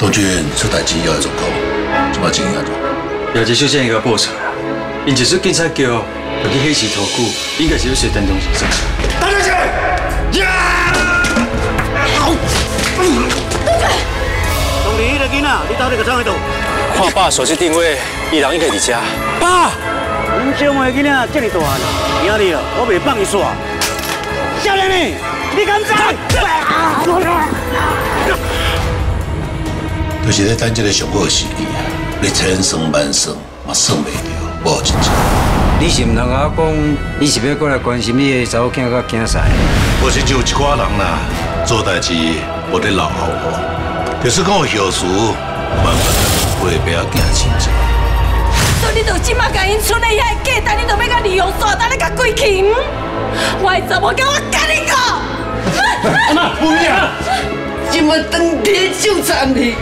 杜鹃出代志要来做工，怎么情形啊？有一小姐应该报仇啦，因一出警察局，要去黑市投顾，应该是要写电动先生。大小姐，呀！好，杜鹃，同你的囡仔，你到底个怎喺度？看爸手机定位，伊人应该伫家。爸，恁小妹囡仔这么大了，今日了，我袂放伊煞。少年呢？你敢走？就是咧等这个上好的时机啊！你千算万算，嘛算袂着，无真正。你是毋通甲我讲，你是要过来关心你的查某囝甲囝婿？我是就有一寡人啦，做代志无得老好我，就是讲有后事，慢慢会不要惊清楚。所以你就即马甲因村的遐个假，等你就要甲利用煞，等你甲归去。我的查某囝，我跟你讲。阿妈，不要！今晚当天就惨你，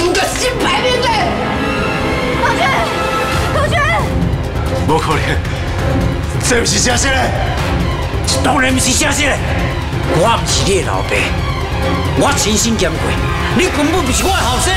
等于输个新牌面嘞。杜鹃，杜鹃，不可能，这不是假释嘞！当然不是假释嘞！我不是你的老爸，我亲身见过，你根本不是我的后生。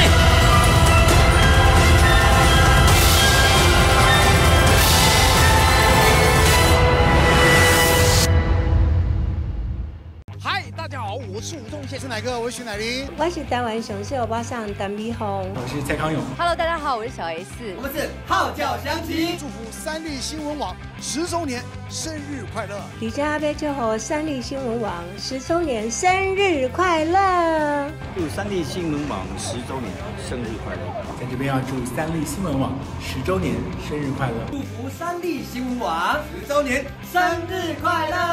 是吴宗宪，是哪个？我是徐乃麟，我是台湾雄秀巴上单碧红，我是蔡康永。Hello，大家好，我是小 S，我们是号角响起，祝福三立新闻网十周年生日快乐！李佳贝祝贺三立新闻网十周年生日快乐！祝三立新闻网十周年生日快乐！在这边要祝三立新闻网十周年生日快乐！祝福三立新闻网十周年生日快乐！